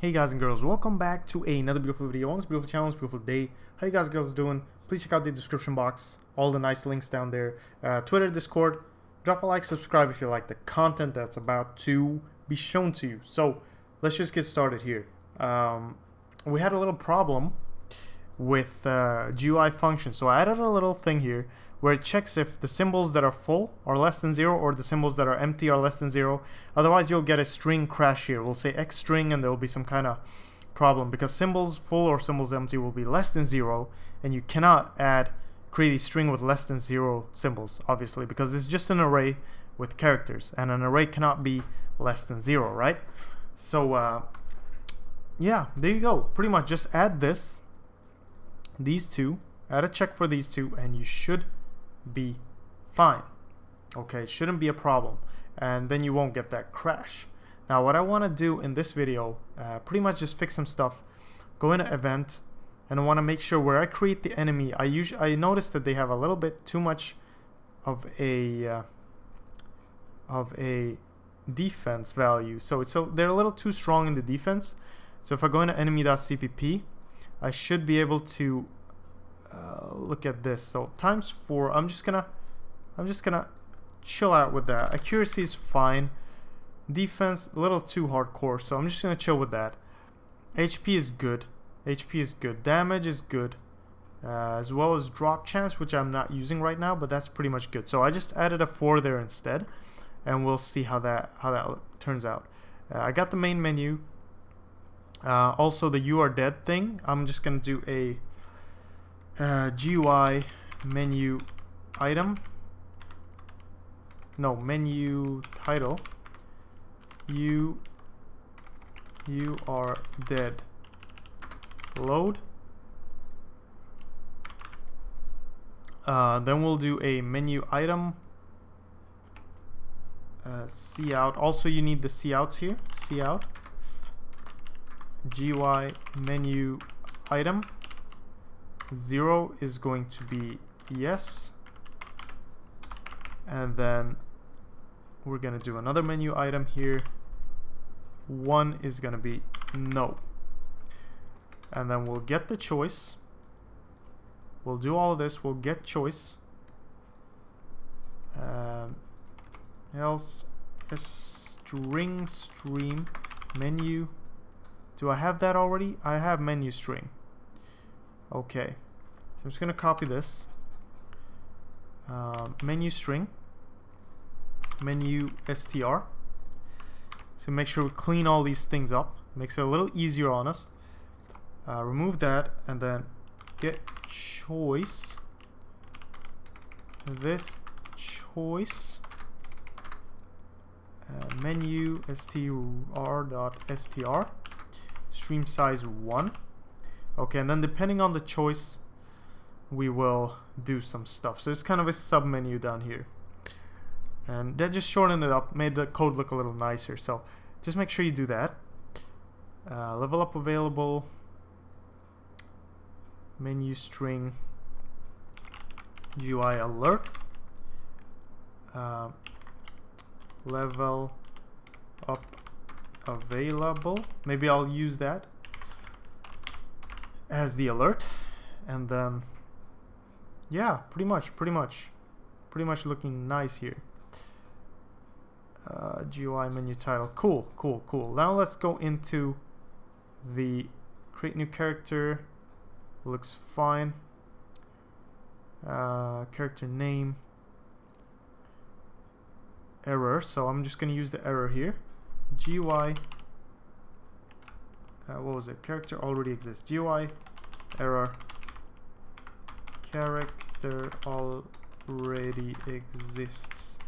Hey guys and girls, welcome back to another beautiful video on this beautiful channel, this beautiful day. How you guys and girls doing? Please check out the description box, all the nice links down there. Uh, Twitter, Discord, drop a like, subscribe if you like the content that's about to be shown to you. So let's just get started here. Um, we had a little problem with uh, GUI functions, so I added a little thing here where it checks if the symbols that are full are less than zero or the symbols that are empty are less than zero. Otherwise, you'll get a string crash here. We'll say X string and there will be some kind of problem because symbols full or symbols empty will be less than zero and you cannot add create a string with less than zero symbols obviously because it's just an array with characters and an array cannot be less than zero right so uh, yeah there you go pretty much just add this these two add a check for these two and you should be fine. Okay, shouldn't be a problem. And then you won't get that crash. Now what I want to do in this video, uh, pretty much just fix some stuff, go in an event, and I want to make sure where I create the enemy, I usually I notice that they have a little bit too much of a uh, of a defense value. So it's a, they're a little too strong in the defense. So if I go into enemy.cpp, I should be able to uh, look at this. So times four. I'm just gonna, I'm just gonna chill out with that. Accuracy is fine. Defense a little too hardcore, so I'm just gonna chill with that. HP is good. HP is good. Damage is good. Uh, as well as drop chance, which I'm not using right now, but that's pretty much good. So I just added a four there instead, and we'll see how that how that turns out. Uh, I got the main menu. Uh, also the you are dead thing. I'm just gonna do a uh, GUI menu item. No menu title. You you are dead. Load. Uh, then we'll do a menu item. Uh, cout also you need the couts here cout GUI menu item 0 is going to be yes. And then we're going to do another menu item here. 1 is going to be no. And then we'll get the choice. We'll do all this. We'll get choice. Um, else string stream menu. Do I have that already? I have menu string Okay, so I'm just going to copy this. Uh, menu string, menu str. So make sure we clean all these things up. Makes it a little easier on us. Uh, remove that and then get choice. This choice uh, menu str dot str stream size 1 Okay, and then depending on the choice, we will do some stuff. So it's kind of a sub menu down here. And that just shortened it up, made the code look a little nicer. So just make sure you do that. Uh, level up available, menu string, UI alert, uh, level up available. Maybe I'll use that as the alert. And then yeah pretty much pretty much pretty much looking nice here. Uh, GUI menu title. Cool cool cool. Now let's go into the create new character. Looks fine. Uh, character name. Error. So I'm just gonna use the error here. GUI uh, what was it? Character already exists. GUI error. Character already exists.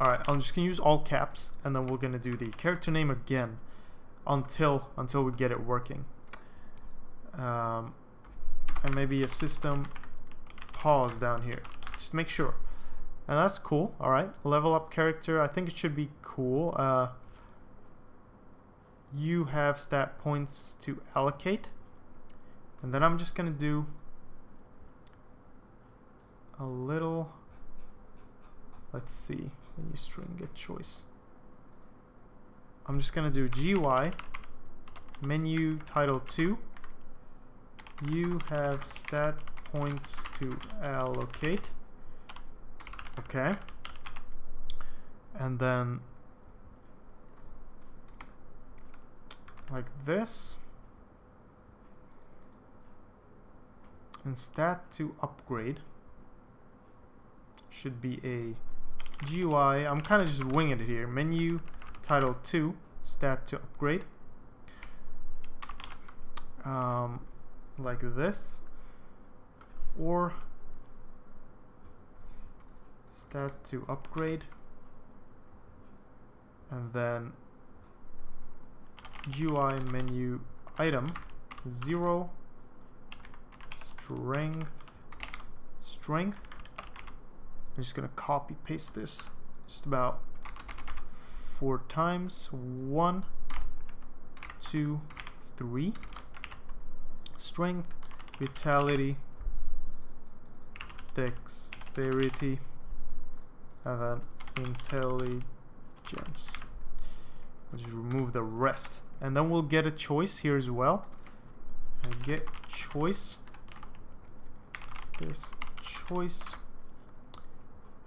Alright, I'm just gonna use all caps and then we're gonna do the character name again until until we get it working. Um, and maybe a system pause down here. Just make sure. And that's cool. Alright, level up character. I think it should be cool. Uh, you have stat points to allocate. And then I'm just gonna do a little let's see menu string get choice. I'm just gonna do GUI menu title 2 you have stat points to allocate. Okay. And then like this. And stat to upgrade should be a GUI I'm kind of just winging it here. Menu title 2 stat to upgrade. Um, like this. Or stat to upgrade. And then GUI menu item 0 strength strength. I'm just gonna copy paste this just about four times. One two three. Strength vitality dexterity and then intelligence. Just remove the rest and then we'll get a choice here as well. And get choice. This choice.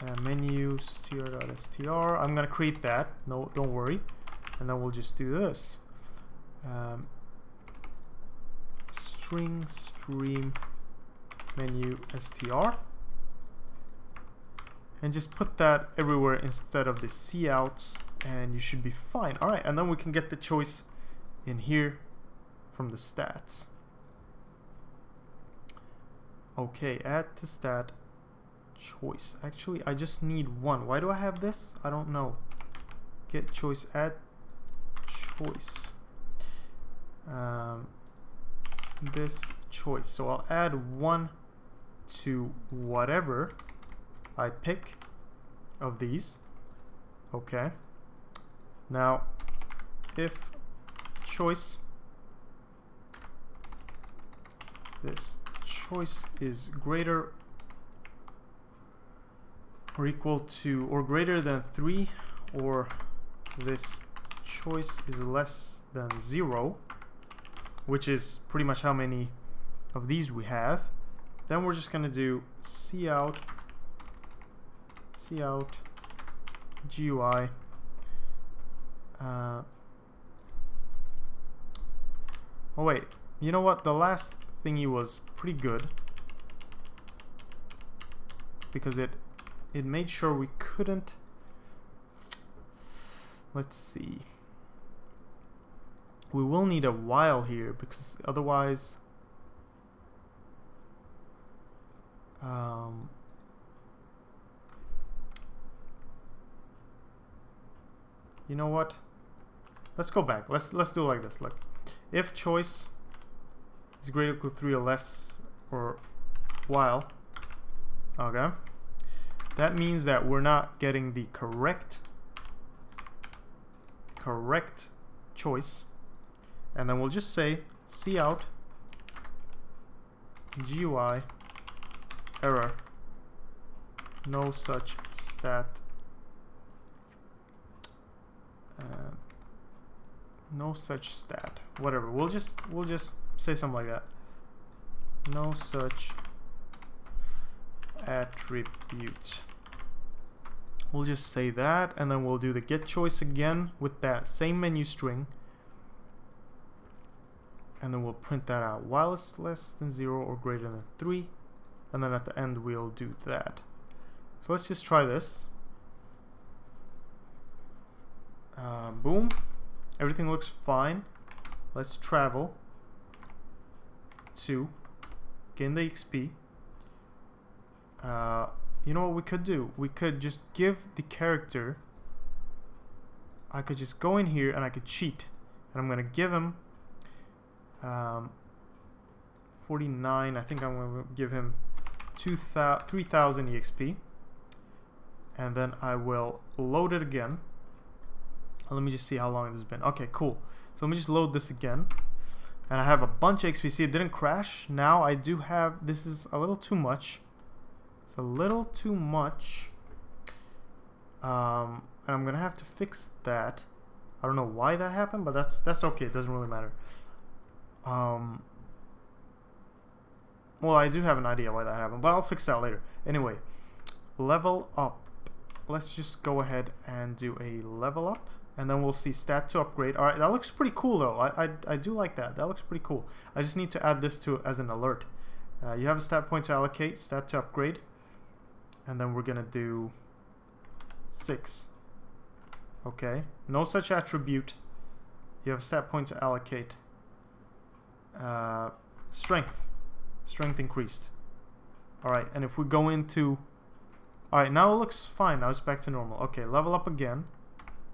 Uh, menu str.str I'm gonna create that. No don't worry. And then we'll just do this. Um, string stream menu str. And just put that everywhere instead of the couts and you should be fine. Alright and then we can get the choice in here from the stats. Okay add to stat choice. Actually I just need one. Why do I have this? I don't know. Get choice add choice. Um, this choice. So I'll add one to whatever I pick of these. Okay. Now if choice. This choice is greater or equal to or greater than 3 or this choice is less than 0 which is pretty much how many of these we have. Then we're just gonna do cout cout GUI uh, oh wait. You know what? The last thingy was pretty good. Because it it made sure we couldn't let's see. We will need a while here because otherwise um, you know what? Let's go back. Let's let's do it like this. Look if choice is greater equal to 3 or less or while okay that means that we're not getting the correct correct choice. And then we'll just say cout GUI error. No such stat. Uh, no such stat. Whatever. We'll just we'll just say something like that. No such attribute. We'll just say that and then we'll do the get choice again with that same menu string. And then we'll print that out. While it's less than 0 or greater than 3 and then at the end we'll do that. So let's just try this. Uh, boom everything looks fine. Let's travel to gain the XP uh, you know what we could do? We could just give the character I could just go in here and I could cheat. And I'm gonna give him um, 49 I think I'm gonna give him 3000 EXP and then I will load it again let me just see how long this has been okay cool so let me just load this again and I have a bunch of XPC. it didn't crash now I do have this is a little too much it's a little too much um, and I'm gonna have to fix that I don't know why that happened, but that's that's okay. It doesn't really matter. Um, well, I do have an idea why that happened, but I'll fix that later. Anyway, level up. Let's just go ahead and do a level up, and then we'll see stat to upgrade. All right, that looks pretty cool though. I, I, I do like that. That looks pretty cool. I just need to add this to as an alert. Uh, you have a stat point to allocate, stat to upgrade, and then we're gonna do six. Okay, no such attribute. You have a stat point to allocate. Uh, strength. Strength increased. Alright, and if we go into... Alright, now it looks fine. Now it's back to normal. Okay, level up again.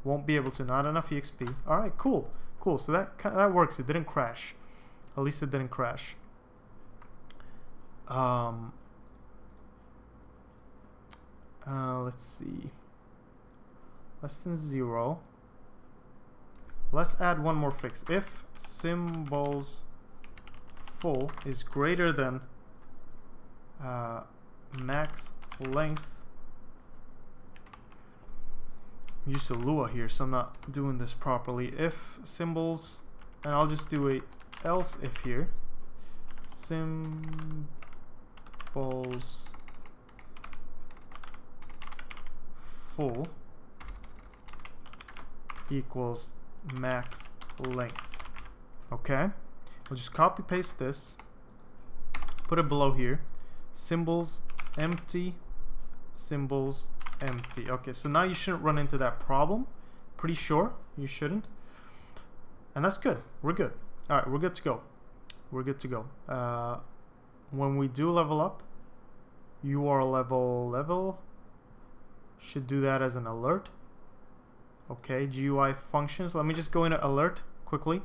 Won't be able to. Not enough EXP. Alright, cool. Cool. So that, that works. It didn't crash. At least it didn't crash. Um... Uh, let's see less than zero. Let's add one more fix. If symbols full is greater than uh, max length. I'm used to Lua here, so I'm not doing this properly. If symbols, and I'll just do a else if here. Symbols full equals max length. Okay? We'll just copy paste this, put it below here. Symbols empty, symbols empty. Okay, so now you shouldn't run into that problem. Pretty sure you shouldn't. And that's good. We're good. All right, we're good to go. We're good to go. Uh, when we do level up, UR level level should do that as an alert. Okay, GUI functions. Let me just go into alert quickly.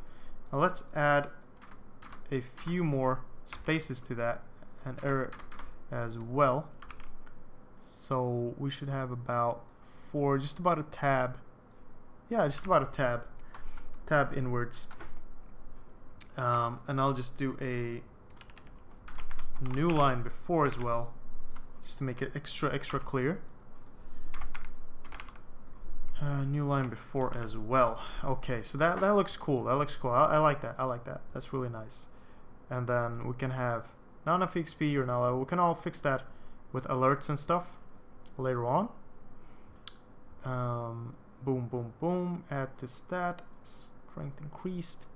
Now let's add a few more spaces to that and error as well. So we should have about four, just about a tab. Yeah, just about a tab. Tab inwards. Um, and I'll just do a new line before as well, just to make it extra, extra clear. Uh, new line before as well. Okay, so that, that looks cool. That looks cool. I, I, like that. I like that. That's really nice. And then we can have not enough XP or not. We can all fix that with alerts and stuff later on. Um, boom, boom, boom. Add to stat. Strength increased.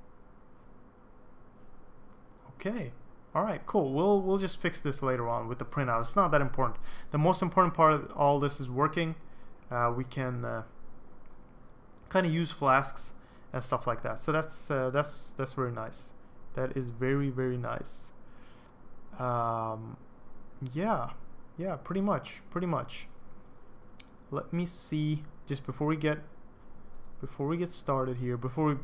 Okay. All right, cool. We'll we'll just fix this later on with the printout. It's not that important. The most important part of all this is working. Uh, we can uh, kind of use flasks and stuff like that. So that's uh, that's that's very nice. That is very very nice. Um, yeah, yeah, pretty much, pretty much. Let me see just before we get before we get started here, before we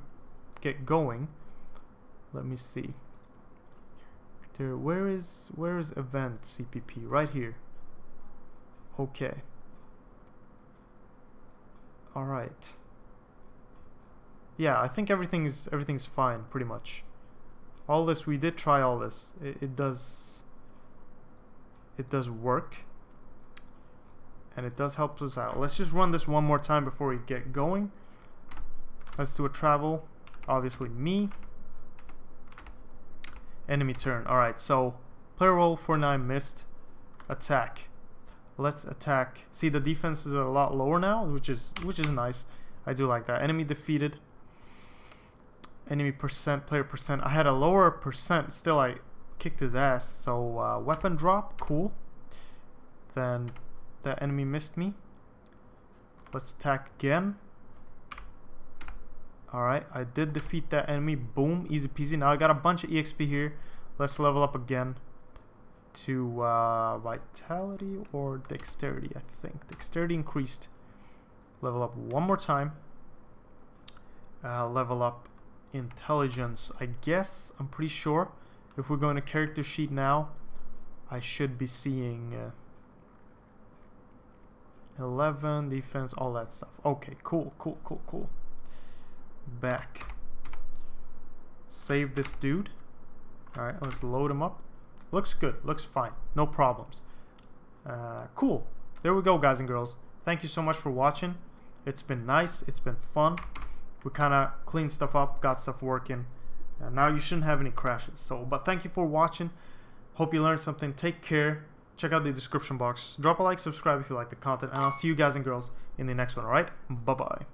get going. Let me see. There, where is where is event CPP? Right here. Okay. All right yeah, I think everything's everything's fine pretty much. All this we did try all this. It, it does it does work. And it does help us out. Let's just run this one more time before we get going. Let's do a travel. Obviously me. Enemy turn. Alright, so player roll 49 missed. Attack. Let's attack. See the defense is a lot lower now, which is which is nice. I do like that. Enemy defeated enemy percent, player percent. I had a lower percent, still I kicked his ass. So uh, weapon drop, cool. Then that enemy missed me. Let's attack again. Alright, I did defeat that enemy. Boom, easy peasy. Now I got a bunch of EXP here. Let's level up again to uh, vitality or dexterity, I think. Dexterity increased. Level up one more time. Uh, level up intelligence. I guess, I'm pretty sure. If we're going to character sheet now, I should be seeing uh, 11, defense, all that stuff. Okay, cool, cool, cool, cool. Back. Save this dude. Alright, let's load him up. Looks good, looks fine, no problems. Uh, cool. There we go, guys and girls. Thank you so much for watching. It's been nice, it's been fun. we kind of cleaned stuff up, got stuff working. Now you shouldn't have any crashes. So, but thank you for watching. Hope you learned something. Take care. Check out the description box. Drop a like, subscribe if you like the content, and I'll see you guys and girls in the next one. All right? Bye bye.